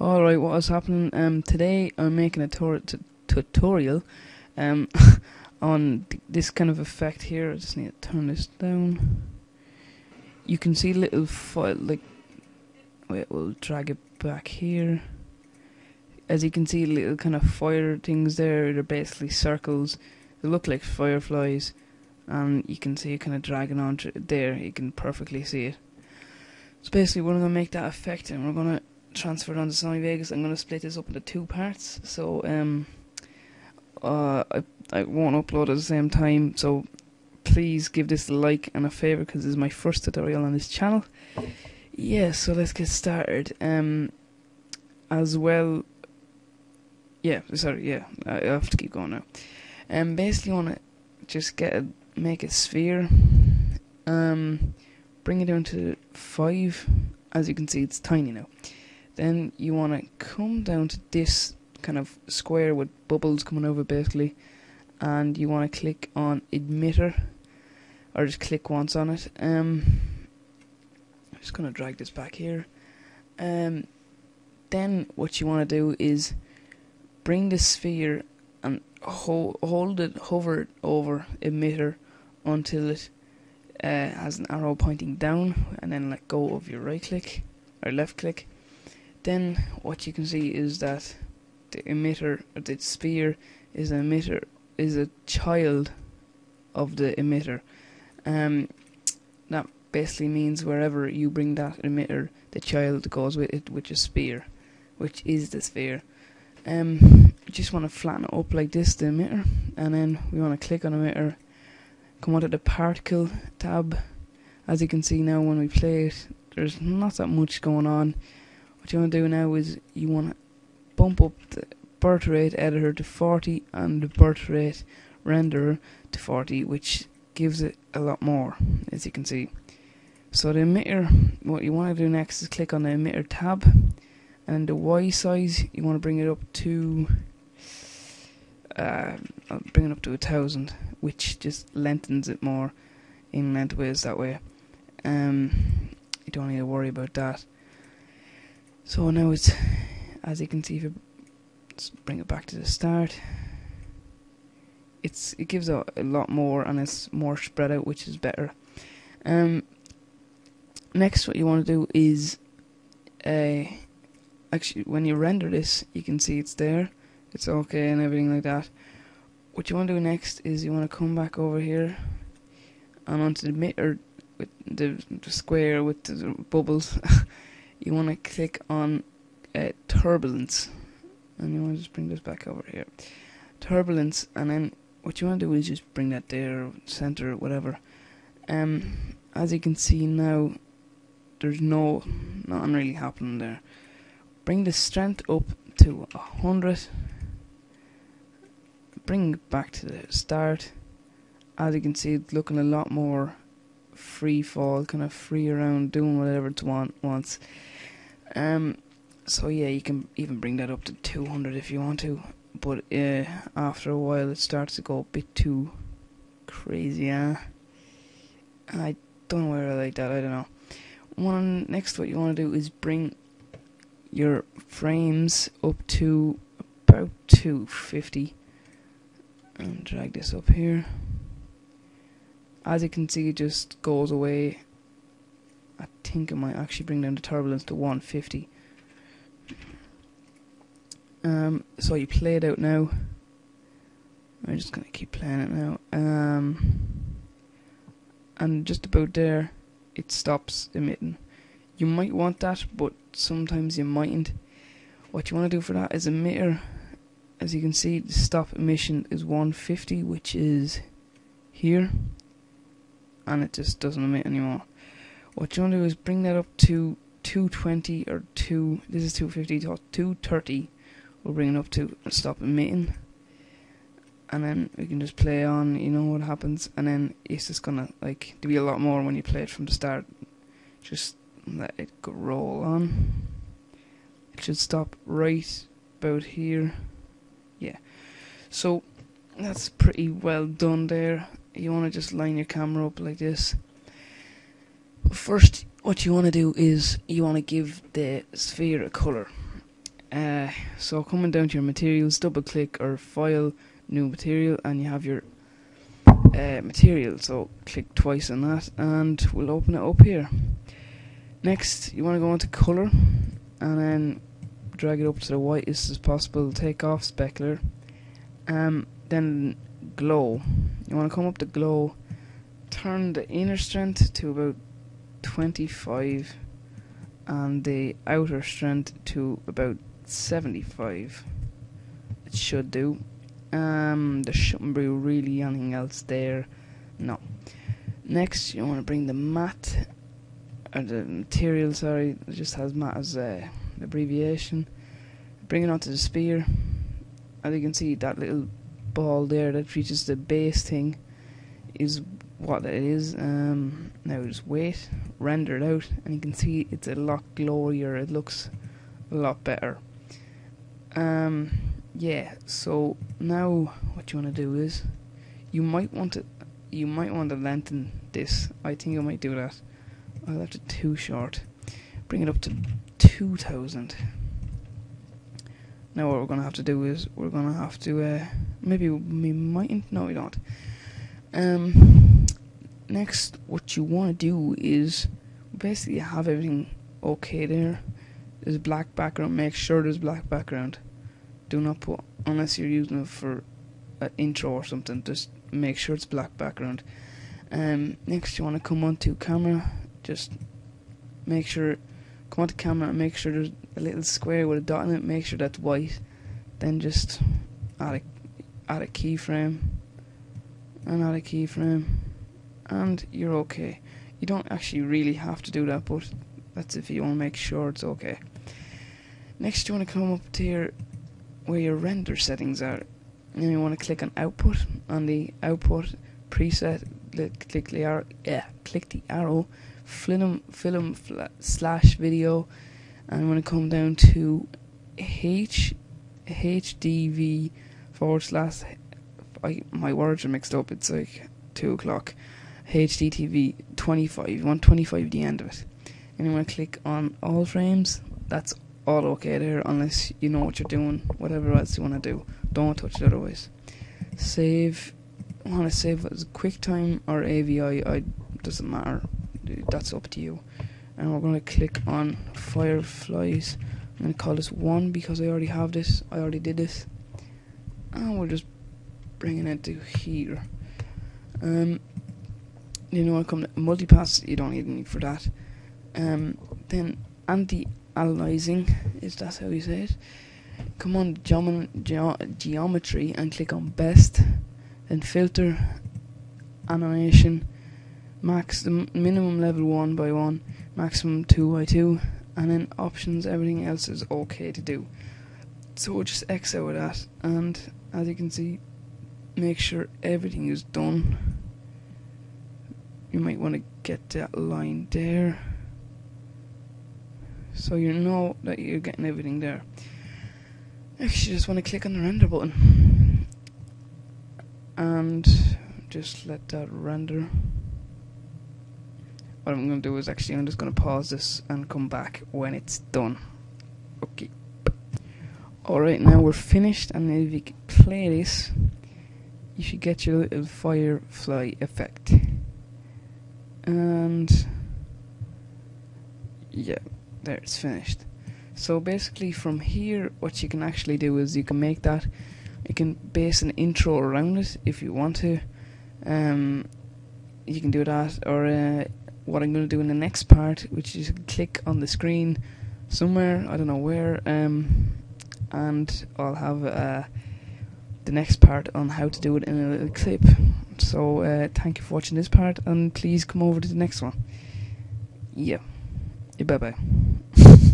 Alright, what is happening? Um, today I'm making a tutorial um, on th- this kind of effect here. I just need to turn this down. You can see little file, like, wait, we'll drag it back here. As you can see, little kind of fire things there. They're basically circles. They look like fireflies, and you can see it kind of dragging on there. You can perfectly see it. So basically, we're gonna make that effect, and we're gonna transfer it onto Sony Vegas. I'm gonna split this up into two parts. So um, uh, I I won't upload at the same time. So please give this a like and a favor because this is my first tutorial on this channel. Yeah, so let's get started. Um, as well. Yeah, sorry. Yeah, I I have to keep going now. Um, basically, want to just get a make a sphere. Um, bring it down to five. As you can see, it's tiny now. Then you want to come down to this kind of square with bubbles coming over basically, and you want to click on emitter, or just click once on it. Um, I'm just gonna drag this back here. Um, then what you want to do is bring the sphere and hold, hold it, hover it over emitter until it uh, has an arrow pointing down, and then let go of your right click or left click. Then what you can see is that the emitter, the sphere, is an emitter, is a child of the emitter. Um, that basically means wherever you bring that emitter, the child goes with it, which is sphere, which is the sphere. Um, just want to flatten it up like this, the emitter, and then we want to click on emitter, come onto the particle tab. As you can see now, when we play it, there's not that much going on. What you want to do now is you want to bump up the birth rate editor to 40 and the birth rate renderer to 40, which gives it a lot more, as you can see. So the emitter, what you want to do next is click on the emitter tab, and the Y size you want to bring it up to, uh, bring it up to a thousand, which just lengthens it more in lengthways that way. Um, you don't need to worry about that. So now it's, as you can see, if you bring it back to the start, it's it gives a, a lot more and it's more spread out, which is better. Um, next, what you want to do is, uh, actually, when you render this, you can see it's there, it's okay and everything like that. What you want to do next is you want to come back over here and onto the emitter with the, the square with the bubbles. you want to click on uh, turbulence. And you want to just bring this back over here. Turbulence and then what you want to do is just bring that there center whatever. Um as you can see now there's no nothing really happening there. Bring the strength up to a hundred. Bring it back to the start. As you can see it's looking a lot more free fall kind of free around doing whatever it want wants um so yeah, you can even bring that up to 200 if you want to, but uh, after a while it starts to go a bit too crazy. Yeah, I don't know where I like that. I don't know. One next, what you want to do is bring your frames up to about 250, and drag this up here. As you can see, it just goes away. I think I might actually bring down the turbulence to 150. Um, so you play it out now. I'm just gonna keep playing it now. Um, and just about there, it stops emitting. You might want that, but sometimes you mightn't. What you want to do for that is emitter. As you can see, the stop emission is 150, which is here, and it just doesn't emit anymore. What you want to do is bring that up to 220 or 2. This is 250 to 230 we'll bring it up to stop emitting and then we can just play on you know what happens and then it's just gonna like to be a lot more when you play it from the start. Just let it go roll on. It should stop right about here. Yeah. So that's pretty well done there you want to just line your camera up like this first what you want to do is you want to give the sphere a color Uh, so coming down to your materials, double click or file new material, and you have your uh, material. So click twice on that, and we'll open it up here. Next, you want to go into color, and then drag it up to the whitest as possible. Take off specular. Um, then glow. You want to come up to glow. Turn the inner strength to about 25 and the outer strength to about 75 it should do. Um, there shouldn't be really anything else there. No. Next you want to bring the matte or the material sorry it just has matte as uh, abbreviation. Bring it onto the sphere as you can see that little ball there that reaches the base thing is what it is. Um, now just wait render it out and you can see it's a lot glowier. It looks a lot better. Um, yeah so now what you want to do is you might want to you might want to lengthen this. I think I might do that. I left it too short. Bring it up to 2000 now what we're gonna have to do is we're gonna have to uh, maybe we mightn't no we don't. Um next what you want to do is basically have everything okay there. There's black background make sure there's black background. Do not put unless you're using it for an intro or something just make sure it's black background. Um, next you want to come onto camera just make sure come onto camera and make sure there's a little square with a dot in it make sure that's white then just add a, add a keyframe and add a keyframe and you're okay. You don't actually really have to do that but that's if you want to make sure it's okay. Next you want to come up to your where your render settings are. And you want to click on output on the output preset click the arrow yeah click the arrow film film slash video and when it come down to H HDV forward slash I, my words are mixed up it's like two o'clock. HDTV 25 you want 25 at the end of it. And you want to click on all frames that's all okay there unless you know what you're doing whatever else you want to do. Don't touch it otherwise. Save I want to save as QuickTime or AVI I doesn't matter. That's up to you and we're going to click on fireflies I'm to call this 1 because I already have this. I already did this. And we're just bringing it to here. Um, you know I come to multipass you don't need any for that. Um, then anti-aliasing is that how you say it. Come on ge geometry and click on best then filter animation max the minimum level 1 by 1 maximum 2 by 2 and then options everything else is okay to do. So we'll just X out of that and as you can see make sure everything is done. You might want to get that line there so you know that you're getting everything there. Next you just want to click on the render button and just let that render what I'm going to do is actually I'm just going to pause this and come back when it's done. Okay. Alright now we're finished and if you play this you should get your little firefly effect. And yeah there it's finished. So basically from here what you can actually do is you can make that you can base an intro around it if you want to. Um, you can do that or uh, what I'm going to do in the next part, which is click on the screen somewhere, I don't know where, um, and I'll have uh, the next part on how to do it in a little clip. So uh, thank you for watching this part, and please come over to the next one. Yeah. yeah bye bye.